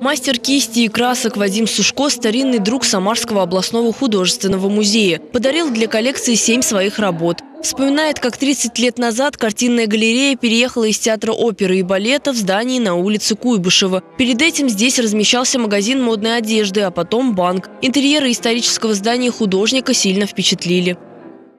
Мастер кисти и красок Вадим Сушко – старинный друг Самарского областного художественного музея. Подарил для коллекции семь своих работ. Вспоминает, как 30 лет назад картинная галерея переехала из театра оперы и балета в здание на улице Куйбышева. Перед этим здесь размещался магазин модной одежды, а потом банк. Интерьеры исторического здания художника сильно впечатлили.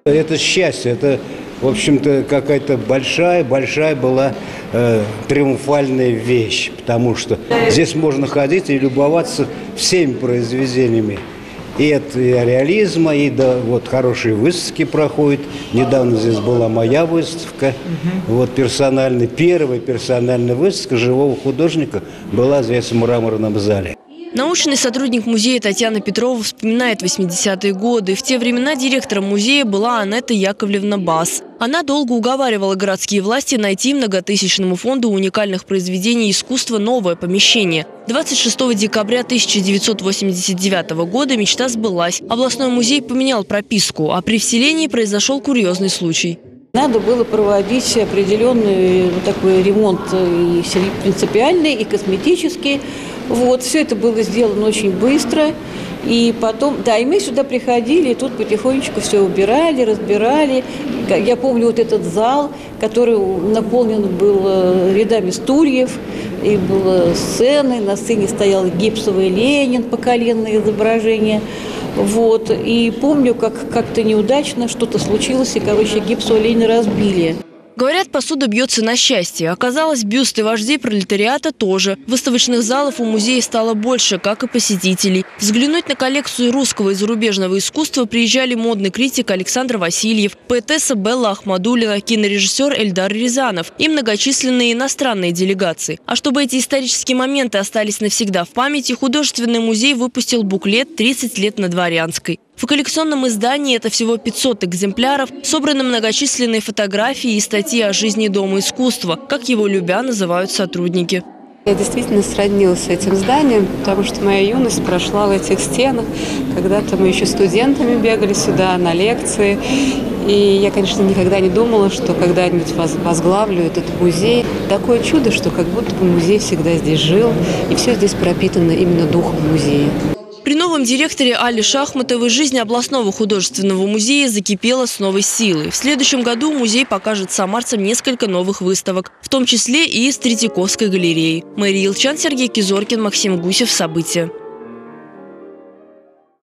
Это счастье, это, в общем-то, какая-то большая-большая была э, триумфальная вещь, потому что здесь можно ходить и любоваться всеми произведениями. И от реализма, и да, вот хорошие выставки проходят. Недавно здесь была моя выставка, угу. вот персональная, первая персональная выставка живого художника была здесь в мраморном зале. Научный сотрудник музея Татьяна Петрова вспоминает 80-е годы. В те времена директором музея была Анетта Яковлевна Бас. Она долго уговаривала городские власти найти многотысячному фонду уникальных произведений искусства новое помещение. 26 декабря 1989 года мечта сбылась. Областной музей поменял прописку, а при вселении произошел курьезный случай. Надо было проводить определенный такой ремонт и принципиальный, и косметический. Вот, все это было сделано очень быстро. И потом, да, и мы сюда приходили, и тут потихонечку все убирали, разбирали. Я помню вот этот зал, который наполнен был э, рядами стульев, и было сцены, на сцене стоял гипсовый Ленин, поколенное изображение. Вот. И помню, как как-то неудачно что-то случилось, и, короче, гипсовый Ленина разбили. Говорят, посуда бьется на счастье. Оказалось, бюсты вождей пролетариата тоже. Выставочных залов у музея стало больше, как и посетителей. Взглянуть на коллекцию русского и зарубежного искусства приезжали модный критик Александр Васильев, поэтесса Белла Ахмадулина, кинорежиссер Эльдар Рязанов и многочисленные иностранные делегации. А чтобы эти исторические моменты остались навсегда в памяти, художественный музей выпустил буклет «30 лет на Дворянской». В коллекционном издании это всего 500 экземпляров, собраны многочисленные фотографии и статьи о жизни Дома искусства, как его любя называют сотрудники. Я действительно сроднилась с этим зданием, потому что моя юность прошла в этих стенах. Когда-то мы еще студентами бегали сюда на лекции. И я, конечно, никогда не думала, что когда-нибудь возглавлю этот музей. Такое чудо, что как будто бы музей всегда здесь жил, и все здесь пропитано именно духом музея. При новом директоре Али Шахматовой жизнь областного художественного музея закипела с новой силой. В следующем году музей покажет самарцам несколько новых выставок, в том числе и из Третьяковской галереи. Мария Илчан, Сергей Кизоркин, Максим Гусев. События.